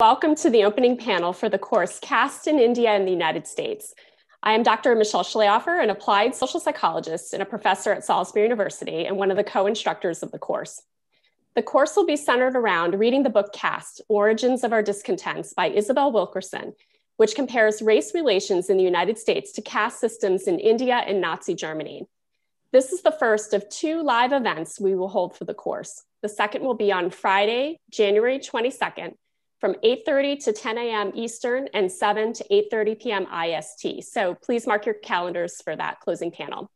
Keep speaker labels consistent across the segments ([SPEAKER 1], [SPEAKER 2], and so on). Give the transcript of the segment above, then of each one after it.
[SPEAKER 1] Welcome to the opening panel for the course Caste in India and the United States. I am Dr. Michelle Schlehofer, an applied social psychologist and a professor at Salisbury University and one of the co-instructors of the course. The course will be centered around reading the book Caste Origins of Our Discontents by Isabel Wilkerson, which compares race relations in the United States to caste systems in India and Nazi Germany. This is the first of two live events we will hold for the course. The second will be on Friday, January 22nd from 8.30 to 10 a.m. Eastern and 7 to 8.30 p.m. IST. So please mark your calendars for that closing panel.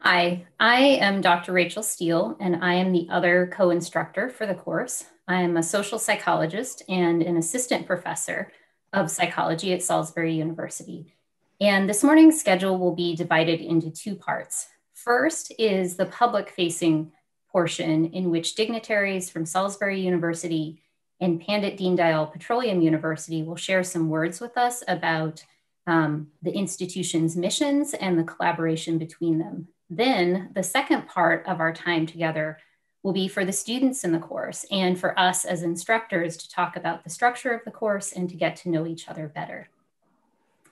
[SPEAKER 2] Hi, I am Dr. Rachel Steele, and I am the other co-instructor for the course. I am a social psychologist and an assistant professor of psychology at Salisbury University. And this morning's schedule will be divided into two parts. First is the public facing portion in which dignitaries from Salisbury University and Pandit Dayal Petroleum University will share some words with us about um, the institution's missions and the collaboration between them. Then the second part of our time together will be for the students in the course and for us as instructors to talk about the structure of the course and to get to know each other better.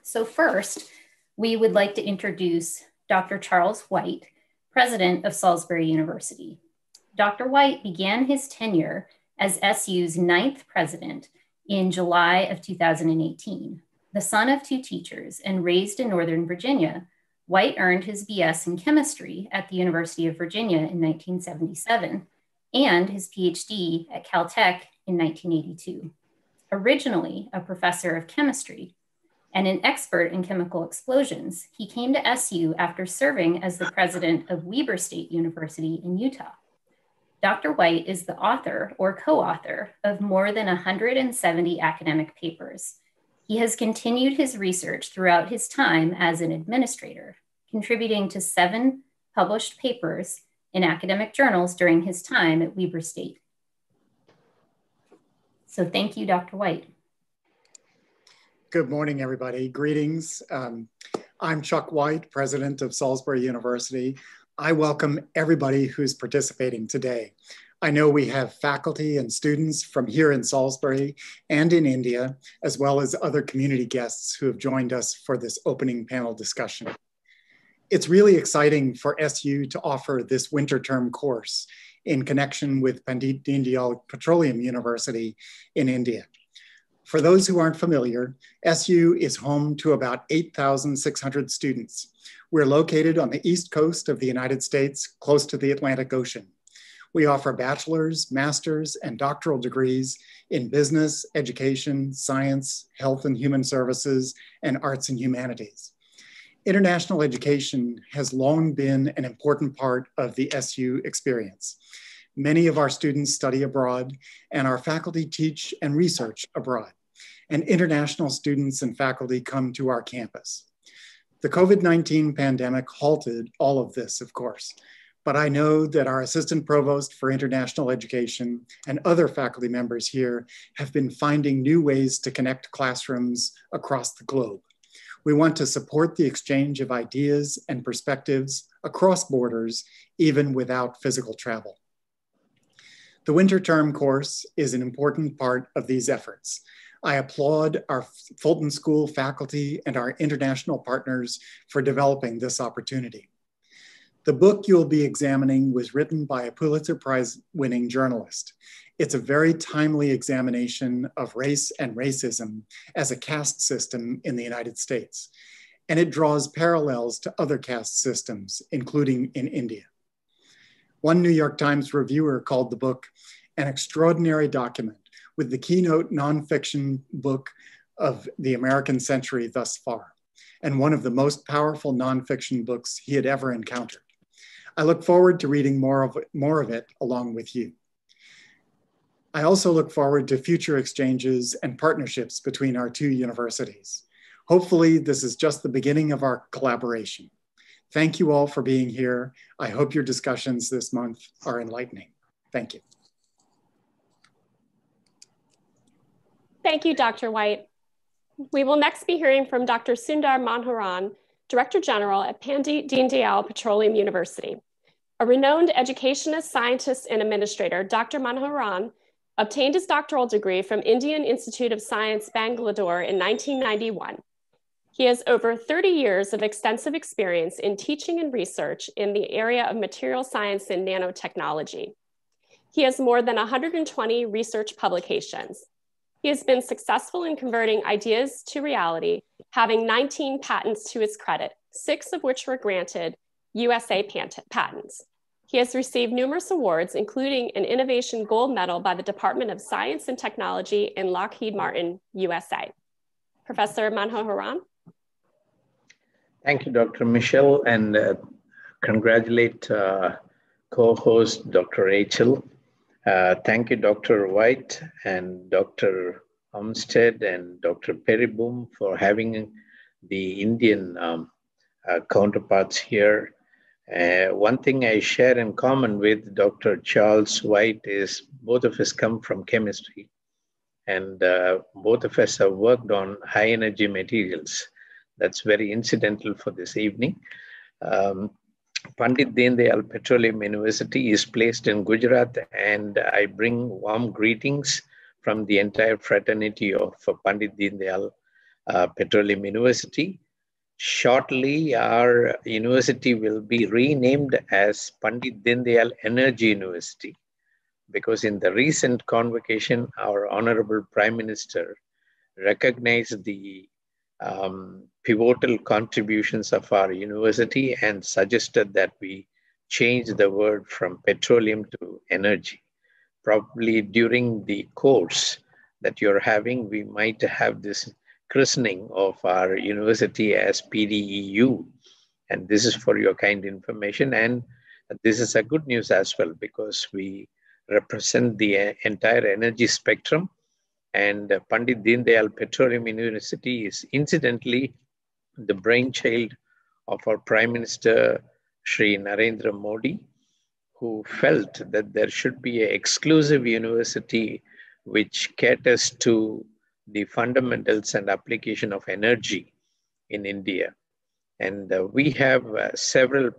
[SPEAKER 2] So first, we would like to introduce Dr. Charles White, president of Salisbury University. Dr. White began his tenure as SU's ninth president in July of 2018. The son of two teachers and raised in Northern Virginia, White earned his BS in chemistry at the University of Virginia in 1977 and his PhD at Caltech in 1982. Originally a professor of chemistry and an expert in chemical explosions, he came to SU after serving as the president of Weber State University in Utah. Dr. White is the author or co author of more than 170 academic papers. He has continued his research throughout his time as an administrator, contributing to seven published papers in academic journals during his time at Weber State. So thank you, Dr. White.
[SPEAKER 3] Good morning, everybody. Greetings. Um, I'm Chuck White, president of Salisbury University. I welcome everybody who's participating today. I know we have faculty and students from here in Salisbury and in India, as well as other community guests who have joined us for this opening panel discussion. It's really exciting for SU to offer this winter term course in connection with Pandit Dayal Petroleum University in India. For those who aren't familiar, SU is home to about 8,600 students we're located on the east coast of the United States, close to the Atlantic Ocean. We offer bachelor's, master's, and doctoral degrees in business, education, science, health and human services, and arts and humanities. International education has long been an important part of the SU experience. Many of our students study abroad, and our faculty teach and research abroad. And international students and faculty come to our campus. The COVID 19 pandemic halted all of this, of course, but I know that our Assistant Provost for International Education and other faculty members here have been finding new ways to connect classrooms across the globe. We want to support the exchange of ideas and perspectives across borders, even without physical travel. The winter term course is an important part of these efforts. I applaud our Fulton School faculty and our international partners for developing this opportunity. The book you'll be examining was written by a Pulitzer Prize winning journalist. It's a very timely examination of race and racism as a caste system in the United States. And it draws parallels to other caste systems, including in India. One New York Times reviewer called the book an extraordinary document with the keynote nonfiction book of the American century thus far, and one of the most powerful nonfiction books he had ever encountered. I look forward to reading more of, it, more of it along with you. I also look forward to future exchanges and partnerships between our two universities. Hopefully, this is just the beginning of our collaboration. Thank you all for being here. I hope your discussions this month are enlightening. Thank you.
[SPEAKER 1] Thank you, Dr. White. We will next be hearing from Dr. Sundar Manoharan, Director General at Pandit Dayal Petroleum University. A renowned educationist, scientist, and administrator, Dr. Manoharan obtained his doctoral degree from Indian Institute of Science, Bangalore in 1991. He has over 30 years of extensive experience in teaching and research in the area of material science and nanotechnology. He has more than 120 research publications. He has been successful in converting ideas to reality, having 19 patents to his credit, six of which were granted USA patents. He has received numerous awards, including an Innovation Gold Medal by the Department of Science and Technology in Lockheed Martin, USA. Professor Manoharan.
[SPEAKER 4] Thank you, Dr. Michelle, and uh, congratulate uh, co-host Dr. Rachel. Uh, thank you, Dr. White and Dr. Olmsted and Dr. Pereboom for having the Indian um, uh, counterparts here uh, one thing I share in common with Dr. Charles White is both of us come from chemistry, and uh, both of us have worked on high energy materials. That's very incidental for this evening. Um, Pandit Deen Dayal Petroleum University is placed in Gujarat, and I bring warm greetings from the entire fraternity of Pandit Deen Dayal uh, Petroleum University. Shortly, our university will be renamed as Pandit Deendayal Energy University because in the recent convocation, our Honorable Prime Minister recognized the um, pivotal contributions of our university and suggested that we change the word from petroleum to energy. Probably during the course that you're having, we might have this christening of our university as PDEU. And this is for your kind information. And this is a good news as well because we represent the entire energy spectrum. And Pandit Deen Dayal Petroleum University is incidentally the brainchild of our Prime Minister Sri Narendra Modi, who felt that there should be an exclusive university which caters to the fundamentals and application of energy in India. And uh, we have uh, several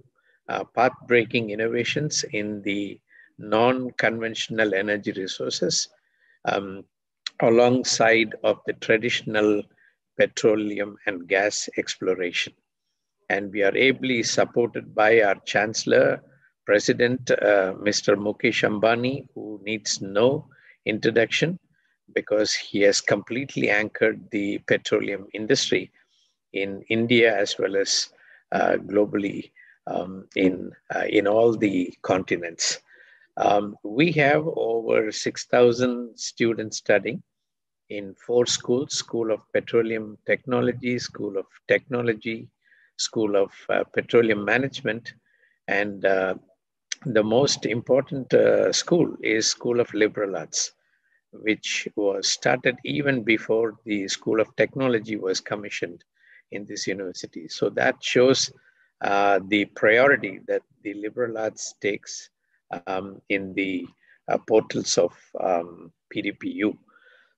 [SPEAKER 4] uh, path-breaking innovations in the non-conventional energy resources um, alongside of the traditional petroleum and gas exploration. And we are ably supported by our Chancellor, President, uh, Mr. Mukesh Ambani, who needs no introduction, because he has completely anchored the petroleum industry in India as well as uh, globally um, in, uh, in all the continents. Um, we have over 6,000 students studying in four schools, School of Petroleum Technology, School of Technology, School of uh, Petroleum Management, and uh, the most important uh, school is School of Liberal Arts which was started even before the School of Technology was commissioned in this university. So that shows uh, the priority that the liberal arts takes um, in the uh, portals of um, PDPU.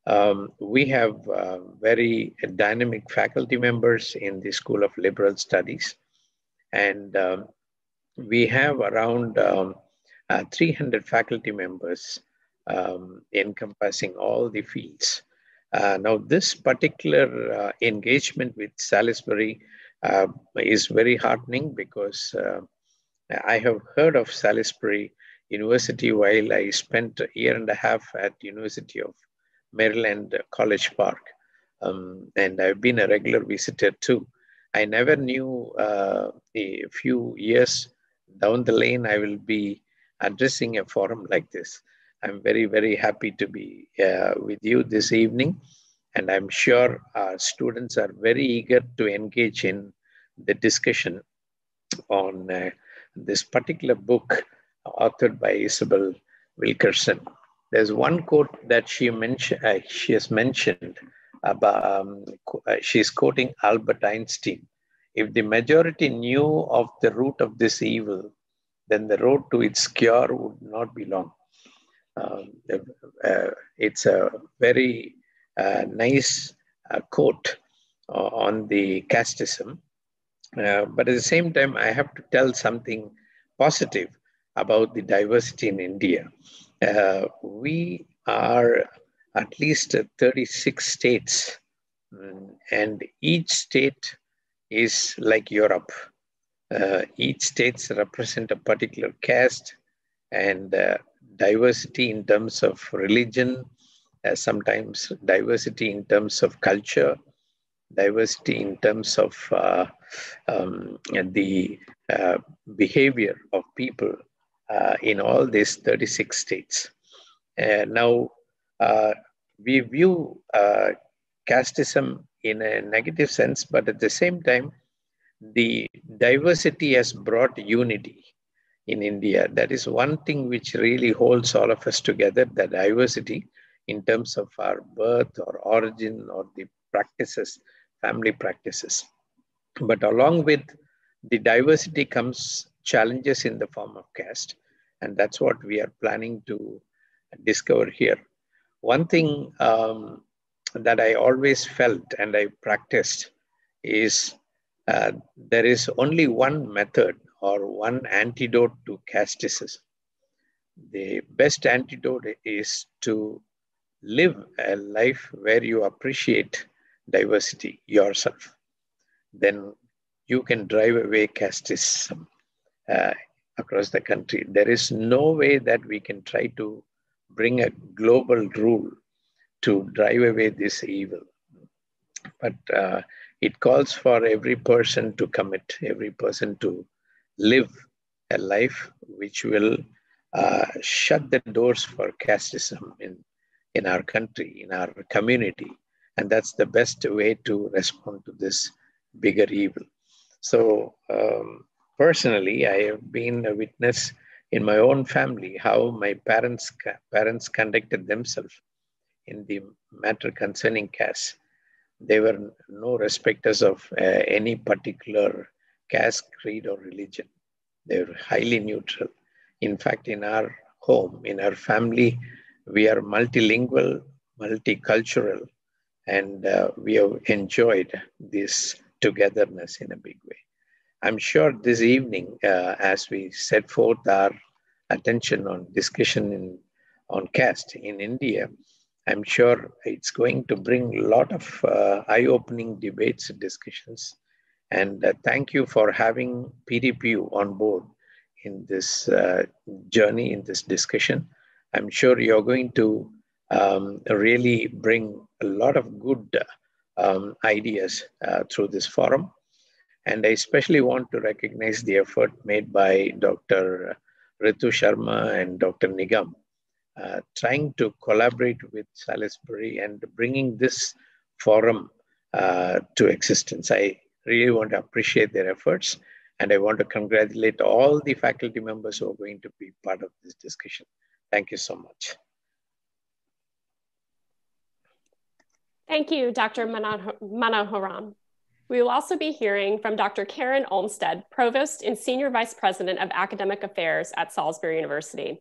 [SPEAKER 4] Um, we have uh, very dynamic faculty members in the School of Liberal Studies, and um, we have around um, uh, 300 faculty members um, encompassing all the fields. Uh, now, this particular uh, engagement with Salisbury uh, is very heartening because uh, I have heard of Salisbury University while I spent a year and a half at University of Maryland College Park. Um, and I've been a regular visitor too. I never knew uh, a few years down the lane I will be addressing a forum like this. I'm very, very happy to be uh, with you this evening. And I'm sure our students are very eager to engage in the discussion on uh, this particular book authored by Isabel Wilkerson. There's one quote that she mentioned, uh, she has mentioned about, um, uh, she's quoting Albert Einstein. If the majority knew of the root of this evil, then the road to its cure would not be long. Um, uh, it's a very uh, nice uh, quote on the casteism. But at the same time, I have to tell something positive about the diversity in India. we are at least 36 states, and each state is like Europe. Uh, each states represent a particular caste and uh, diversity in terms of religion, uh, sometimes diversity in terms of culture, diversity in terms of uh, um, the uh, behavior of people uh, in all these 36 states. now, we view casteism in a negative sense, but at the same time, the diversity has brought unity in India. That is one thing which really holds all of us together, the diversity in terms of our birth or origin or the practices, family practices. But along with the diversity comes challenges in the form of caste. And that's what we are planning to discover here. One thing um, that I always felt and I practiced is uh, there is only one method or one antidote to casteism. The best antidote is to live a life where you appreciate diversity yourself. Then you can drive away casteism uh, across the country. There is no way that we can try to bring a global rule to drive away this evil. But uh, it calls for every person to commit, every person to live a life which will uh, shut the doors for casteism in, in our country, in our community. And that's the best way to respond to this bigger evil. So, um, personally, I have been a witness in my own family how my parents parents conducted themselves in the matter concerning caste. They were no respecters of uh, any particular caste, creed, or religion. They were highly neutral. In fact, in our home, in our family, we are multilingual, multicultural, and uh, we have enjoyed this togetherness in a big way. I'm sure this evening, uh, as we set forth our attention on discussion in, on caste in India, I'm sure it's going to bring a lot of uh, eye-opening debates and discussions. And uh, thank you for having PDPU on board in this uh, journey, in this discussion. I'm sure you're going to um, really bring a lot of good um, ideas uh, through this forum. And I especially want to recognize the effort made by Dr. Ritu Sharma and Dr. Nigam uh, trying to collaborate with Salisbury and bringing this forum uh, to existence. I really want to appreciate their efforts and I want to congratulate all the faculty members who are going to be part of this discussion. Thank you so much.
[SPEAKER 1] Thank you, Dr. Manoharan. We will also be hearing from Dr. Karen Olmsted, Provost and Senior Vice President of Academic Affairs at Salisbury University.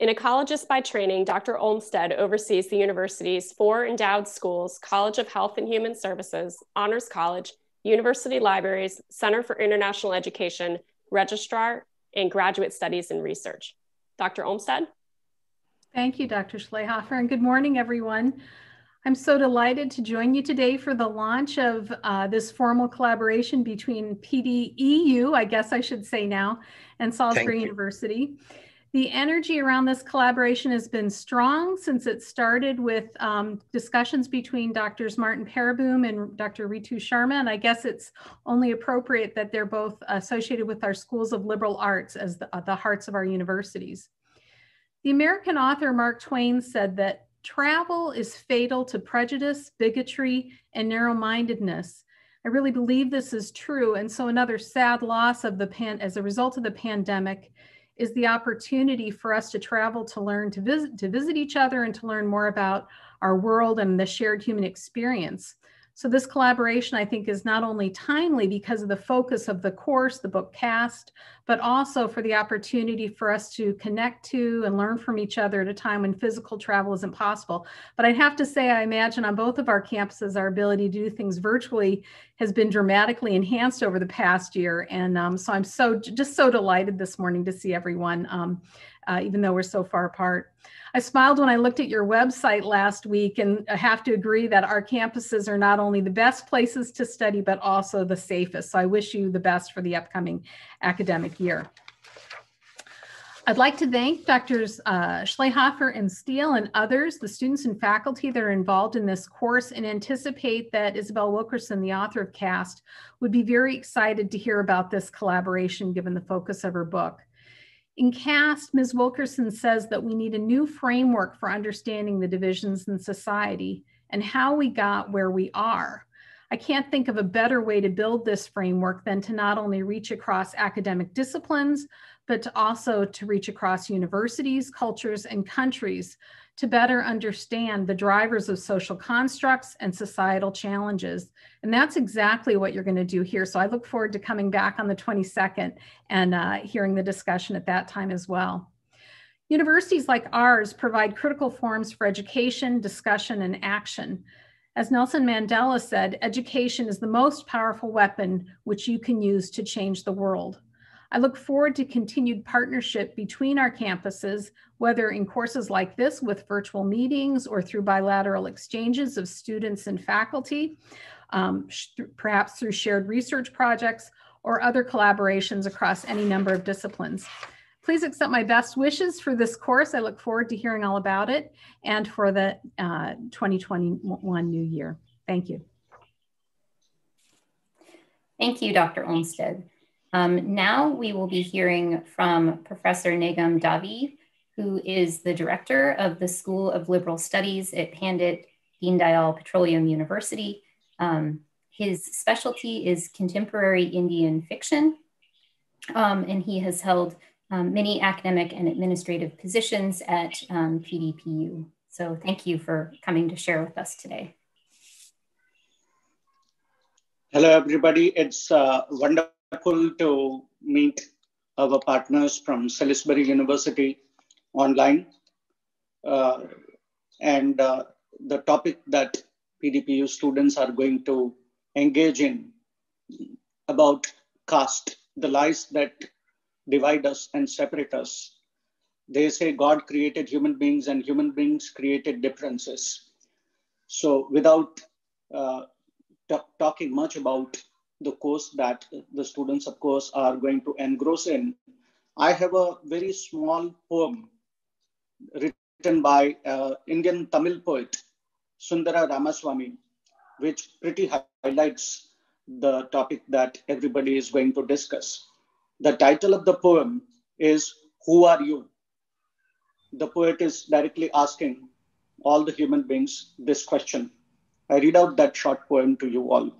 [SPEAKER 1] An ecologist by training, Dr. Olmsted oversees the university's four endowed schools, College of Health and Human Services, Honors College, University Libraries, Center for International Education, Registrar, and Graduate Studies and Research. Dr. Olmsted?
[SPEAKER 5] Thank you, Dr. Schlehofer, and good morning, everyone. I'm so delighted to join you today for the launch of uh, this formal collaboration between PDEU, I guess I should say now, and Salisbury University. The energy around this collaboration has been strong since it started with um, discussions between Drs. Martin Pereboom and Dr. Ritu Sharma. And I guess it's only appropriate that they're both associated with our schools of liberal arts as the, uh, the hearts of our universities. The American author Mark Twain said that travel is fatal to prejudice, bigotry, and narrow-mindedness. I really believe this is true. And so another sad loss of the pan as a result of the pandemic is the opportunity for us to travel to learn to visit to visit each other and to learn more about our world and the shared human experience so this collaboration, I think, is not only timely because of the focus of the course, the book caste, but also for the opportunity for us to connect to and learn from each other at a time when physical travel isn't possible. But I'd have to say, I imagine on both of our campuses, our ability to do things virtually has been dramatically enhanced over the past year. And um, so I'm so just so delighted this morning to see everyone um, uh, even though we're so far apart. I smiled when I looked at your website last week, and I have to agree that our campuses are not only the best places to study, but also the safest. So I wish you the best for the upcoming academic year. I'd like to thank Drs. Uh, and Steele and others, the students and faculty that are involved in this course, and anticipate that Isabel Wilkerson, the author of Caste, would be very excited to hear about this collaboration given the focus of her book. In Caste, Ms. Wilkerson says that we need a new framework for understanding the divisions in society and how we got where we are. I can't think of a better way to build this framework than to not only reach across academic disciplines, but to also to reach across universities, cultures, and countries to better understand the drivers of social constructs and societal challenges. And that's exactly what you're going to do here. So I look forward to coming back on the 22nd and uh, hearing the discussion at that time as well. Universities like ours provide critical forums for education, discussion, and action. As Nelson Mandela said, education is the most powerful weapon which you can use to change the world. I look forward to continued partnership between our campuses, whether in courses like this with virtual meetings or through bilateral exchanges of students and faculty, um, perhaps through shared research projects or other collaborations across any number of disciplines. Please accept my best wishes for this course. I look forward to hearing all about it and for the uh, 2021 new year. Thank you.
[SPEAKER 2] Thank you, Dr. Olmsted. Um, now we will be hearing from Professor Nigam Dave, who is the director of the School of Liberal Studies at Pandit Deendayal Petroleum University. Um, his specialty is contemporary Indian fiction, um, and he has held um, many academic and administrative positions at PDPU. Um, so thank you for coming to share with us today.
[SPEAKER 6] Hello, everybody. It's uh, wonderful wonderful to meet our partners from Salisbury University online. Uh, and uh, the topic that PDPU students are going to engage in about caste, the lies that divide us and separate us. They say God created human beings and human beings created differences. So without uh, talking much about the course that the students, of course, are going to engross in, I have a very small poem written by uh, Indian Tamil poet Sundara Ramaswamy, which pretty highlights the topic that everybody is going to discuss. The title of the poem is Who Are You? The poet is directly asking all the human beings this question. I read out that short poem to you all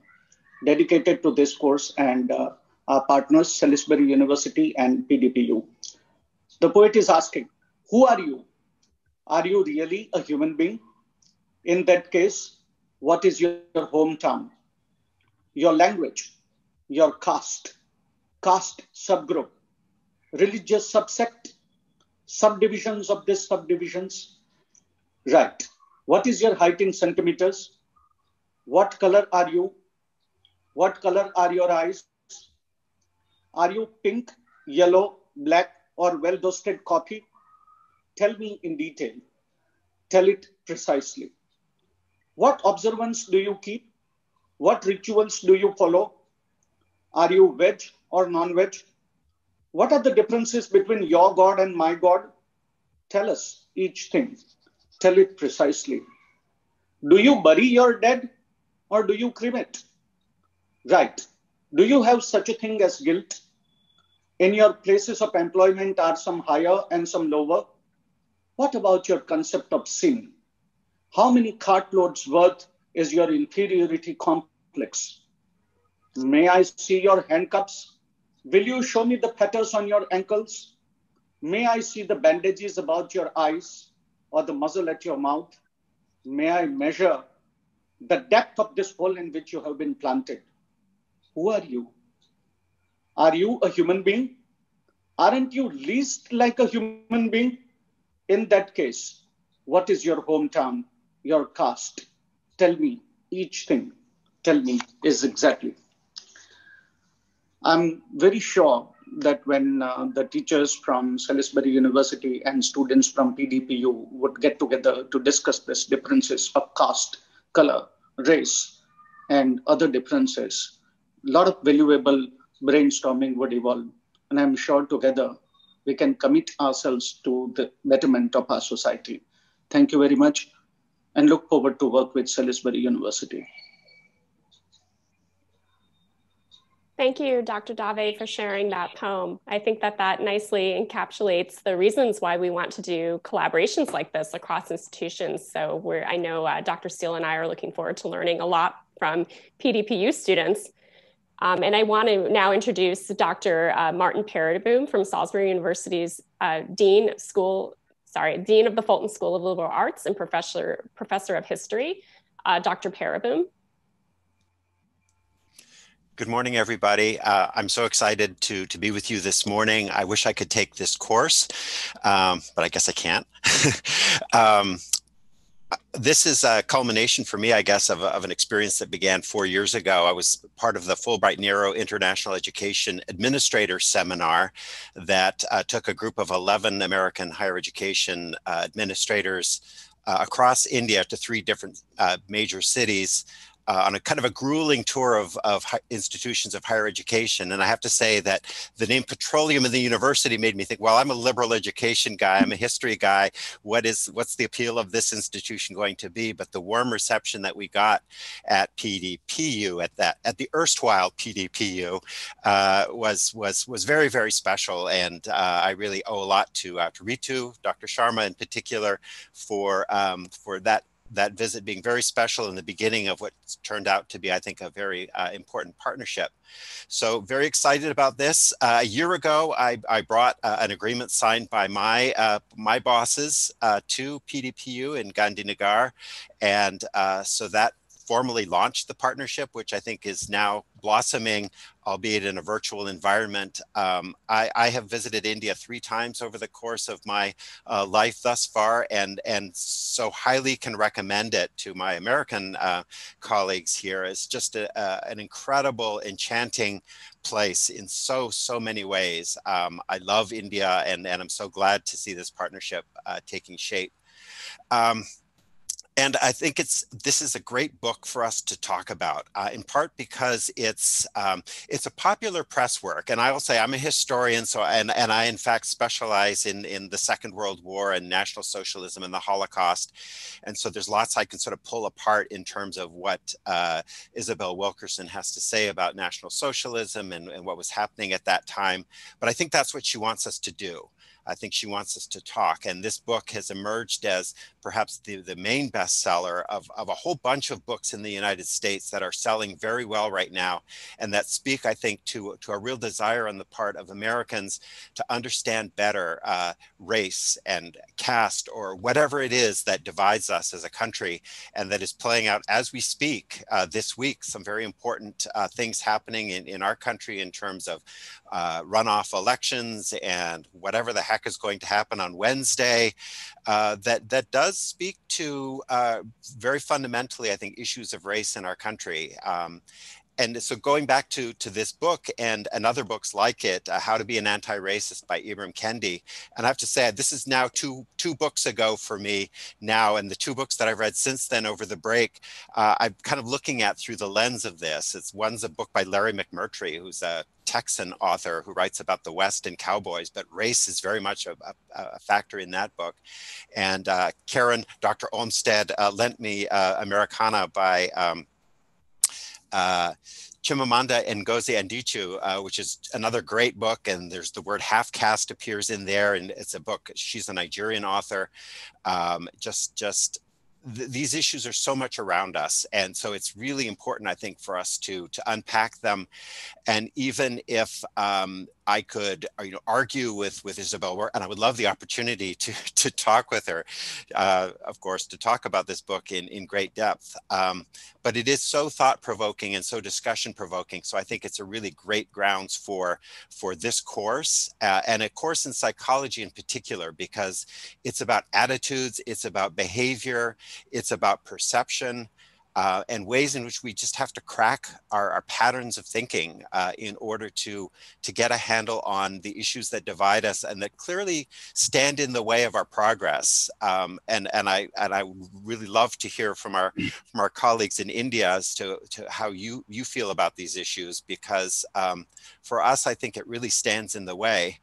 [SPEAKER 6] dedicated to this course and uh, our partners, Salisbury University and PDPU. The poet is asking, Who are you? Are you really a human being? In that case, what is your hometown? Your language, your caste, caste subgroup, religious subsect, subdivisions of these subdivisions? Right. What is your height in centimeters? What color are you? What color are your eyes? Are you pink, yellow, black, or well dusted coffee? Tell me in detail. Tell it precisely. What observance do you keep? What rituals do you follow? Are you veg or non veg? What are the differences between your God and my God? Tell us each thing. Tell it precisely. Do you bury your dead or do you cremate? Right. Do you have such a thing as guilt? In your places of employment are some higher and some lower? What about your concept of sin? How many cartloads worth is your inferiority complex? May I see your handcuffs? Will you show me the fetters on your ankles? May I see the bandages about your eyes or the muzzle at your mouth? May I measure the depth of this hole in which you have been planted? Who are you? Are you a human being? Aren't you least like a human being? In that case, what is your hometown, your caste? Tell me each thing. Tell me is exactly. I'm very sure that when uh, the teachers from Salisbury University and students from PDPU would get together to discuss this differences of caste, color, race, and other differences, lot of valuable brainstorming would evolve. And I'm sure together we can commit ourselves to the betterment of our society. Thank you very much and look forward to work with Salisbury University.
[SPEAKER 1] Thank you, Dr. Dave, for sharing that poem. I think that that nicely encapsulates the reasons why we want to do collaborations like this across institutions. So we're, I know uh, Dr. Steele and I are looking forward to learning a lot from PDPU students. Um, and I want to now introduce Dr. Uh, Martin Pereboom from Salisbury University's uh, Dean School, sorry, Dean of the Fulton School of Liberal Arts and Professor, Professor of History, uh, Dr. Pereboom.
[SPEAKER 7] Good morning, everybody. Uh, I'm so excited to, to be with you this morning. I wish I could take this course, um, but I guess I can't. um, this is a culmination for me, I guess, of, of, an experience that began four years ago. I was part of the Fulbright Nehru International Education Administrator Seminar that uh, took a group of 11 American higher education uh, administrators uh, across India to three different uh, major cities uh, on a kind of a grueling tour of, of institutions of higher education. And I have to say that the name petroleum in the university made me think, well, I'm a liberal education guy, I'm a history guy. What is what's the appeal of this institution going to be? But the warm reception that we got at PDPU at that at the erstwhile PDPU uh, was was was very very special, and uh, I really owe a lot to uh, to Ritu, Dr. Sharma in particular, for um, for that that visit being very special in the beginning of what turned out to be, I think, a very uh, important partnership. So very excited about this. Uh, a year ago, I, I brought uh, an agreement signed by my uh, my bosses uh, to PDPU in Gandhinagar, and uh, so that formally launched the partnership, which I think is now blossoming, albeit in a virtual environment. Um, I, I, have visited India three times over the course of my uh, life thus far, and and so highly can recommend it to my American uh, colleagues here. It's just a, a, an incredible, enchanting place in so so many ways. Um, I love India, and and I'm so glad to see this partnership uh, taking shape. Um, and I think it's this is a great book for us to talk about, uh, in part because it's um, it's a popular press work, and I will say I'm a historian, so and and I in fact specialize in in the Second World War and National Socialism and the Holocaust, and so there's lots I can sort of pull apart in terms of what uh, Isabel Wilkerson has to say about National Socialism and, and what was happening at that time. But I think that's what she wants us to do. I think she wants us to talk. And this book has emerged as perhaps the, the main bestseller of, of a whole bunch of books in the United States that are selling very well right now and that speak, I think, to, to a real desire on the part of Americans to understand better uh, race and caste or whatever it is that divides us as a country and that is playing out as we speak uh, this week. Some very important uh, things happening in, in our country in terms of uh, runoff elections and whatever the heck is going to happen on Wednesday, uh, that that does speak to uh, very fundamentally, I think, issues of race in our country. Um, and so going back to to this book and and other books like it uh, how to be an anti-racist by ibram kendi and i have to say this is now two two books ago for me now and the two books that i've read since then over the break uh, i'm kind of looking at through the lens of this. It's one's a book by larry mcmurtry who's a texan author who writes about the west and cowboys but race is very much a, a, a factor in that book. And uh, karen dr olmsted uh, lent me uh, americanah by um, uh, Chimamanda Ngozi Adichie, uh, which is another great book, and there's the word half caste appears in there, and it's a book. She's a Nigerian author. Um, just, just th- these issues are so much around us, and so it's really important, I think, for us to to unpack them, and even if um, I could, uh, you know, argue with with Isabel, and I would love the opportunity to to talk with her, uh, of course, to talk about this book in in great depth. Um, but it is so thought provoking and so discussion provoking. So I think it's a really great grounds for for this course uh, and a course in psychology in particular because it's about attitudes, it's about behavior, it's about perception. Uh, and ways in which we just have to crack our, our patterns of thinking uh, in order to, to get a handle on the issues that divide us and that clearly stand in the way of our progress. Um, and, and, I, and I really love to hear from our, from our colleagues in India as to, to how you, you feel about these issues, because um, for us, I think it really stands in the way.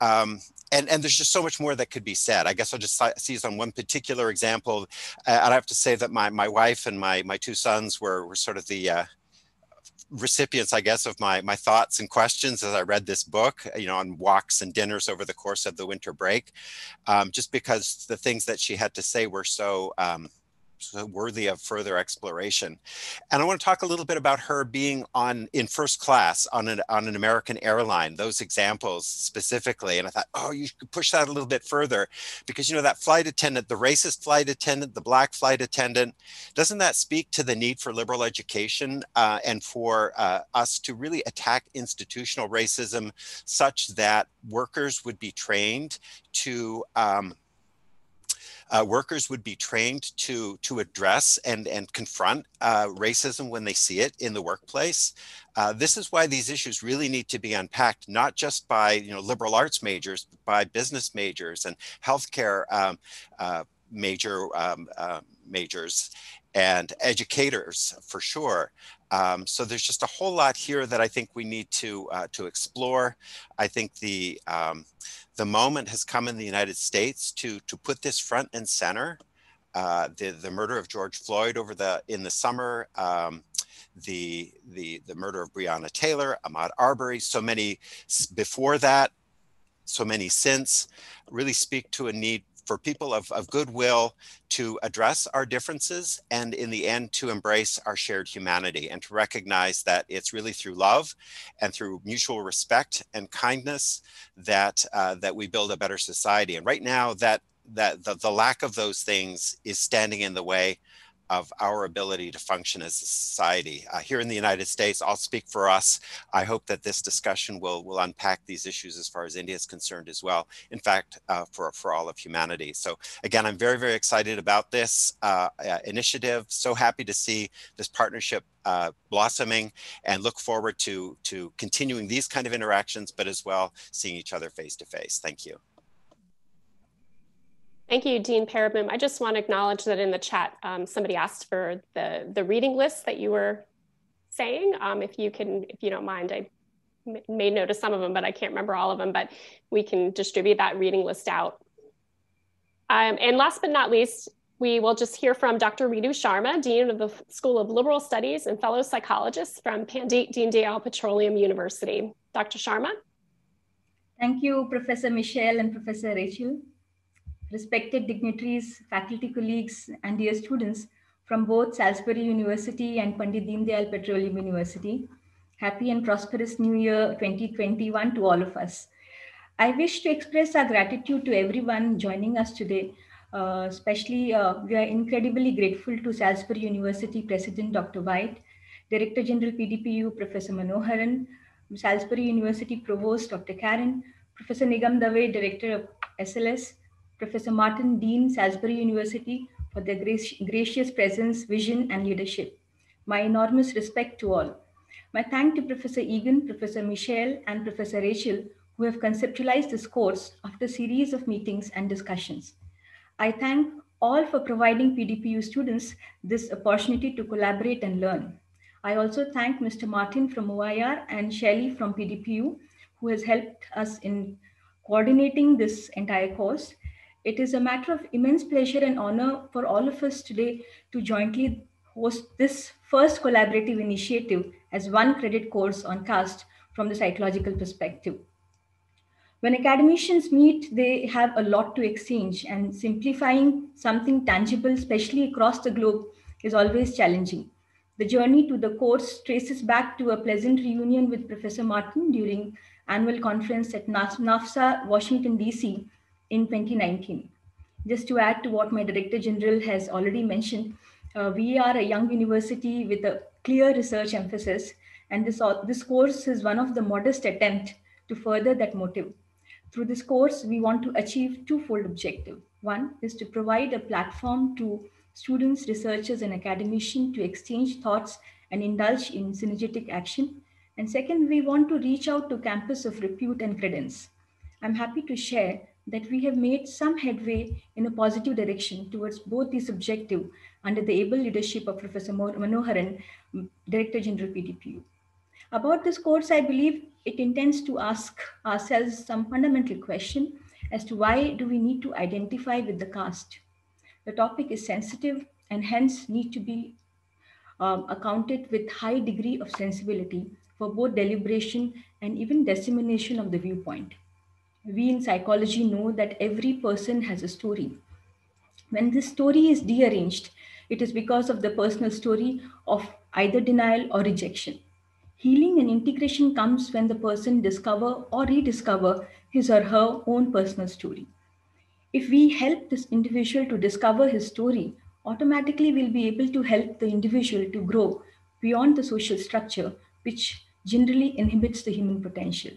[SPEAKER 7] Um, and, and there's just so much more that could be said. I guess I'll just seize on one particular example. Uh, I have to say that my, my wife and my, my two sons were, were sort of the uh, recipients, I guess, of my, my thoughts and questions as I read this book, you know, on walks and dinners over the course of the winter break, um, just because the things that she had to say were so um, worthy of further exploration. And I want to talk a little bit about her being on in first class on an, on an American airline, those examples specifically. And I thought, oh, you could push that a little bit further because, you know, that flight attendant, the racist flight attendant, the black flight attendant, doesn't that speak to the need for liberal education uh, and for uh, us to really attack institutional racism such that workers would be trained to um, uh, workers would be trained to to address and and confront uh, racism when they see it in the workplace. Uh, this is why these issues really need to be unpacked, not just by you know liberal arts majors, but by business majors and healthcare um, uh, major um, uh, majors and educators for sure. Um, so there's just a whole lot here that I think we need to uh, to explore. I think the um, the moment has come in the United States to to put this front and center. Uh, the the murder of George Floyd over the in the summer, um, the the the murder of Breonna Taylor, Ahmaud Arbery, so many before that, so many since, really speak to a need for people of, of goodwill to address our differences and in the end to embrace our shared humanity and to recognize that it's really through love and through mutual respect and kindness that uh, that we build a better society. And right now that that the, the lack of those things is standing in the way of our ability to function as a society. Uh, here in the United States, I'll speak for us. I hope that this discussion will, will unpack these issues as far as India is concerned as well. In fact, uh, for, for all of humanity. So again, I'm very, very excited about this uh, uh initiative. So happy to see this partnership uh, blossoming and look forward to, to continuing these kind of interactions, but as well seeing each other face to face. Thank you.
[SPEAKER 1] Thank you, Dean Pereboom. I just want to acknowledge that in the chat, um, somebody asked for the, the reading list that you were saying. Um, if you can, if you don't mind, I made note of some of them, but I can't remember all of them, but we can distribute that reading list out. Um, and last but not least, we will just hear from Dr. Ritu Sharma, Dean of the School of Liberal Studies and fellow psychologist from Pandit Dayal Petroleum University. Dr. Sharma.
[SPEAKER 8] Thank you, Professor Michelle and Professor Rachel respected dignitaries, faculty colleagues, and dear students from both Salisbury University and Pandit Dayal Petroleum University. Happy and prosperous New Year 2021 to all of us. I wish to express our gratitude to everyone joining us today. Uh, especially, uh, we are incredibly grateful to Salisbury University President Dr. White, Director General PDPU Professor Manoharan, Salisbury University Provost Dr. Karen, Professor Nigam Dave, Director of SLS, Professor Martin Dean, Salisbury University, for their gracious presence, vision, and leadership. My enormous respect to all. My thank to Professor Egan, Professor Michelle, and Professor Rachel, who have conceptualized this course after a series of meetings and discussions. I thank all for providing PDPU students this opportunity to collaborate and learn. I also thank Mr. Martin from OIR and Shelley from PDPU, who has helped us in coordinating this entire course it is a matter of immense pleasure and honor for all of us today to jointly host this first collaborative initiative as one credit course on caste from the psychological perspective. When academicians meet, they have a lot to exchange, and simplifying something tangible, especially across the globe, is always challenging. The journey to the course traces back to a pleasant reunion with Professor Martin during annual conference at NAFSA, Washington, D.C., in 2019. Just to add to what my Director General has already mentioned, uh, we are a young university with a clear research emphasis, and this, this course is one of the modest attempt to further that motive. Through this course, we want to achieve twofold objective. One is to provide a platform to students, researchers, and academicians to exchange thoughts and indulge in synergetic action. And second, we want to reach out to campus of repute and credence. I'm happy to share that we have made some headway in a positive direction towards both these objectives under the able leadership of Professor Manoharan, Director General PDPU. About this course, I believe it intends to ask ourselves some fundamental question as to why do we need to identify with the caste. The topic is sensitive and hence need to be um, accounted with high degree of sensibility for both deliberation and even dissemination of the viewpoint. We in psychology know that every person has a story. When this story is dearranged, it is because of the personal story of either denial or rejection. Healing and integration comes when the person discover or rediscover his or her own personal story. If we help this individual to discover his story, automatically we'll be able to help the individual to grow beyond the social structure, which generally inhibits the human potential.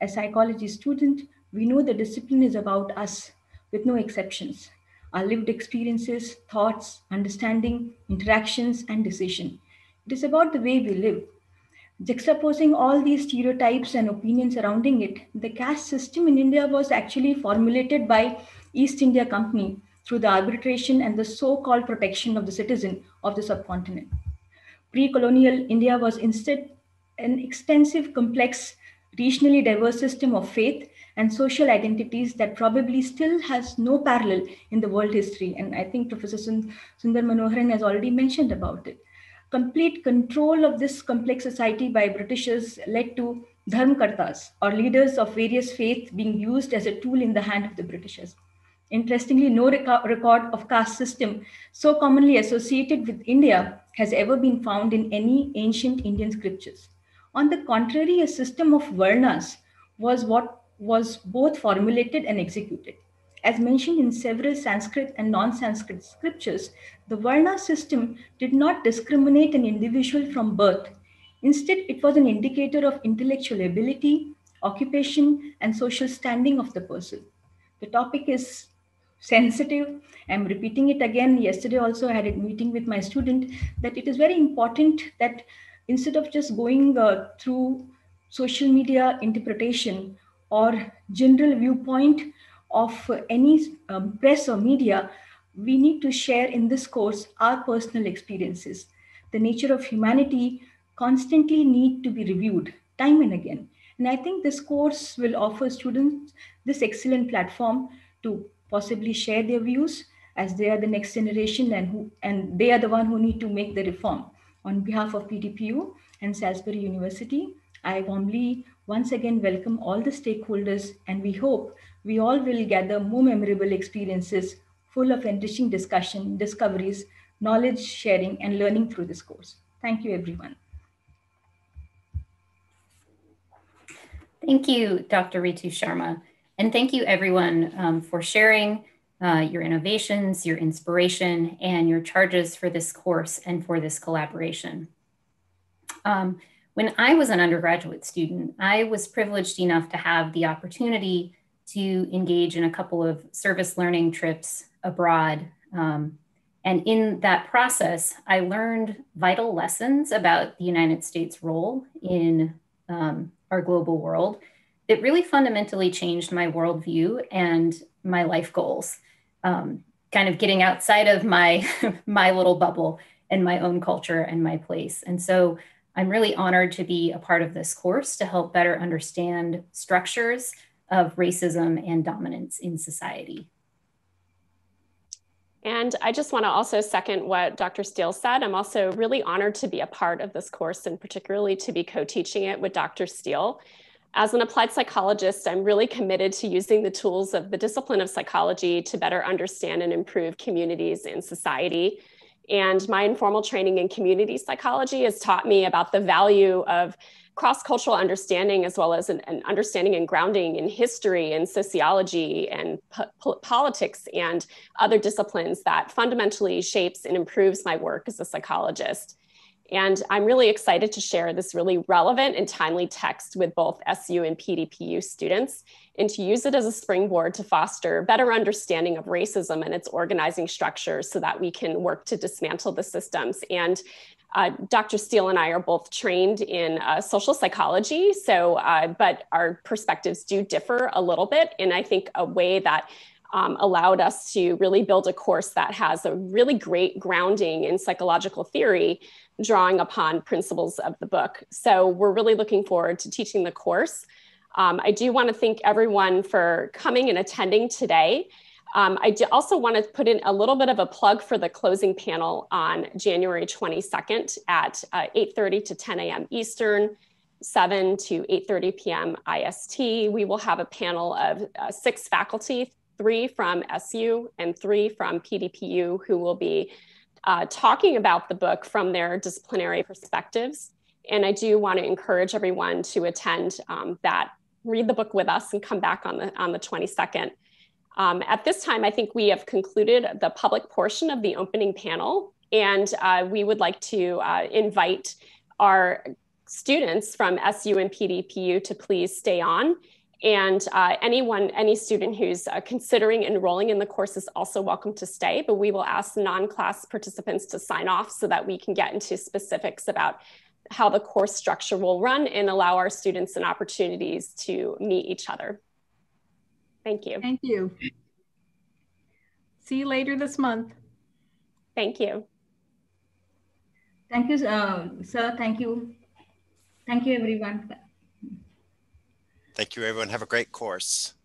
[SPEAKER 8] As psychology student, we know the discipline is about us with no exceptions. Our lived experiences, thoughts, understanding, interactions, and decision. It is about the way we live. Juxtaposing all these stereotypes and opinions surrounding it, the caste system in India was actually formulated by East India Company through the arbitration and the so-called protection of the citizen of the subcontinent. Pre-colonial India was instead an extensive, complex, regionally diverse system of faith and social identities that probably still has no parallel in the world history. And I think Professor Sundar Manoharan has already mentioned about it. Complete control of this complex society by Britishers led to dharmkartas or leaders of various faiths being used as a tool in the hand of the Britishers. Interestingly, no record of caste system so commonly associated with India has ever been found in any ancient Indian scriptures. On the contrary, a system of varnas was what was both formulated and executed. As mentioned in several Sanskrit and non-Sanskrit scriptures, the Varna system did not discriminate an individual from birth. Instead, it was an indicator of intellectual ability, occupation, and social standing of the person. The topic is sensitive. I'm repeating it again. Yesterday also I had a meeting with my student that it is very important that instead of just going uh, through social media interpretation or general viewpoint of any um, press or media, we need to share in this course our personal experiences. The nature of humanity constantly need to be reviewed time and again. And I think this course will offer students this excellent platform to possibly share their views as they are the next generation and who and they are the one who need to make the reform. On behalf of PDPU and Salisbury University, I warmly once again welcome all the stakeholders and we hope we all will gather more memorable experiences full of enriching discussion, discoveries, knowledge sharing and learning through this course. Thank you everyone.
[SPEAKER 2] Thank you, Dr. Ritu Sharma. And thank you everyone um, for sharing uh, your innovations, your inspiration, and your charges for this course and for this collaboration. Um, when I was an undergraduate student, I was privileged enough to have the opportunity to engage in a couple of service learning trips abroad. Um, and in that process, I learned vital lessons about the United States' role in um, our global world that really fundamentally changed my worldview and my life goals. Um, kind of getting outside of my my little bubble and my own culture and my place. And so I'm really honored to be a part of this course to help better understand structures of racism and dominance in society.
[SPEAKER 1] And I just want to also second what Dr. Steele said. I'm also really honored to be a part of this course and particularly to be co-teaching it with Dr. Steele. As an applied psychologist, I'm really committed to using the tools of the discipline of psychology to better understand and improve communities and society and my informal training in community psychology has taught me about the value of cross cultural understanding, as well as an, an, understanding and grounding in history and sociology and po- politics and other disciplines that fundamentally shapes and improves my work as a psychologist. And I'm really excited to share this really relevant and timely text with both SU and PDPU students and to use it as a springboard to foster better understanding of racism and its organizing structures so that we can work to dismantle the systems. And uh, Dr. Steele and I are both trained in uh, social psychology, so uh, but our perspectives do differ a little bit. And I think a way that um, allowed us to really build a course that has a really great grounding in psychological theory, drawing upon principles of the book. So we're really looking forward to teaching the course. Um, I do want to thank everyone for coming and attending today. Um, I also want to put in a little bit of a plug for the closing panel on January 22nd at uh, 8.30 to 10 a.m. Eastern, 7 to 8.30 p.m. IST. We will have a panel of uh, six faculty, three from SU and three from PDPU who will be uh, talking about the book from their disciplinary perspectives. And I do want to encourage everyone to attend um, that, read the book with us and come back on the, on the 22nd. Um, at this time, I think we have concluded the public portion of the opening panel, and uh, we would like to uh, invite our students from SU and PDPU to please stay on. And uh, anyone, any student who's uh, considering enrolling in the course is also welcome to stay, but we will ask non-class participants to sign off so that we can get into specifics about how the course structure will run and allow our students and opportunities to meet each other. Thank you.
[SPEAKER 5] Thank you. See you later this month.
[SPEAKER 1] Thank you.
[SPEAKER 8] Thank you, uh, sir. Thank you. Thank you, everyone.
[SPEAKER 7] Thank you, everyone. Have a great course.